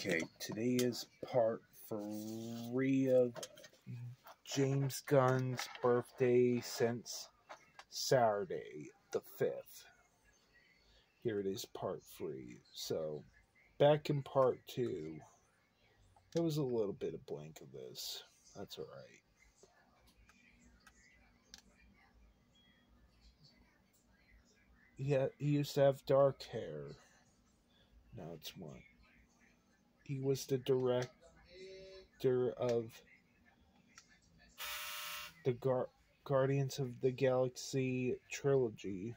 Okay, today is part three of James Gunn's birthday since Saturday, the 5th. Here it is, part three. So, back in part two, there was a little bit of blank of this. That's alright. Yeah, he used to have dark hair. Now it's one. He was the director of the Gar- Guardians of the Galaxy trilogy.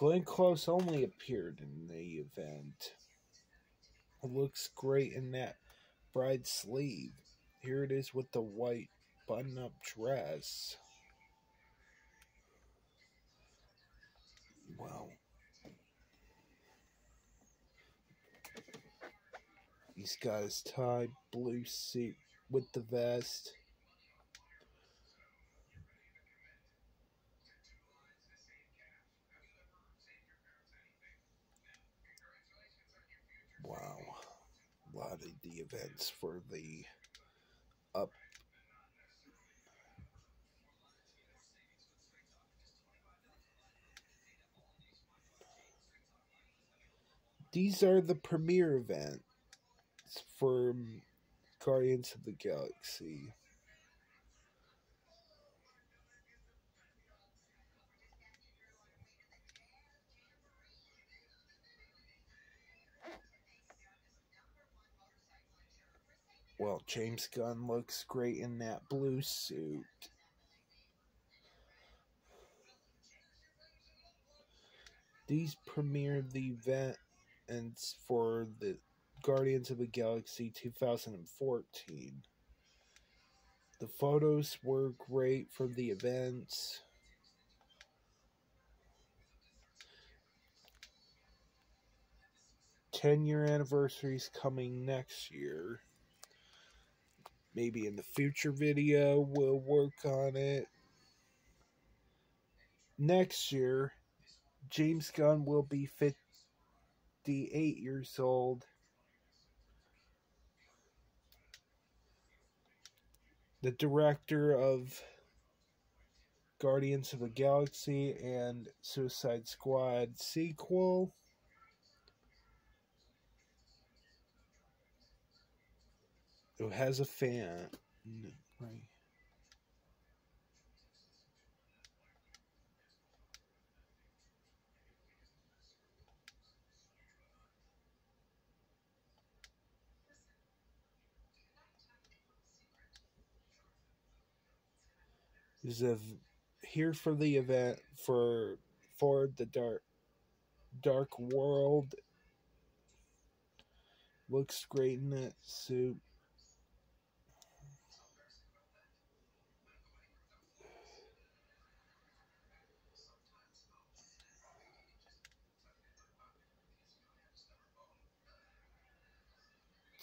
Glenn Close only appeared in the event. It looks great in that bride sleeve. Here it is with the white button up dress. Wow. He's got his tie, blue suit with the vest. Wow. Of the events for the up. These are the premiere events for Guardians of the Galaxy. Well, James Gunn looks great in that blue suit. These premiered the events for the Guardians of the Galaxy 2014. The photos were great for the events. Ten year anniversaries coming next year maybe in the future video we'll work on it. Next year, James Gunn will be 58 years old. The director of Guardians of the Galaxy and Suicide Squad sequel. Who has a fan, right? Is a here for the event for for the dark dark world? Looks great in that suit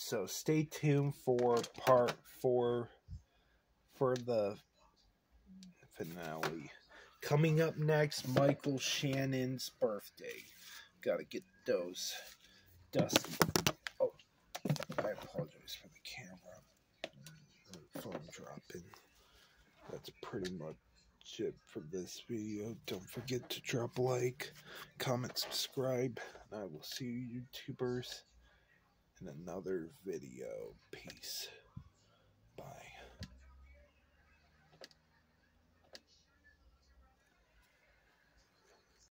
So stay tuned for part four for the finale. Coming up next, Michael Shannon's birthday. Gotta get those dusty. Oh, I apologize for the camera. phone dropping. That's pretty much it for this video. Don't forget to drop a like, comment, subscribe, and I will see you YouTubers in another video. Peace.